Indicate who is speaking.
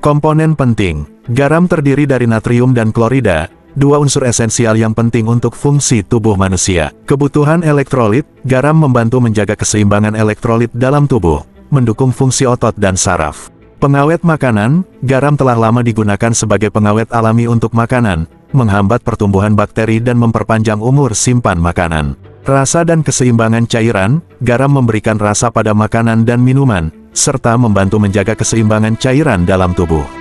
Speaker 1: Komponen penting. Garam terdiri dari natrium dan klorida, dua unsur esensial yang penting untuk fungsi tubuh manusia. Kebutuhan elektrolit, garam membantu menjaga keseimbangan elektrolit dalam tubuh, mendukung fungsi otot dan saraf. Pengawet makanan, garam telah lama digunakan sebagai pengawet alami untuk makanan, menghambat pertumbuhan bakteri dan memperpanjang umur simpan makanan. Rasa dan keseimbangan cairan, garam memberikan rasa pada makanan dan minuman, serta membantu menjaga keseimbangan cairan dalam tubuh.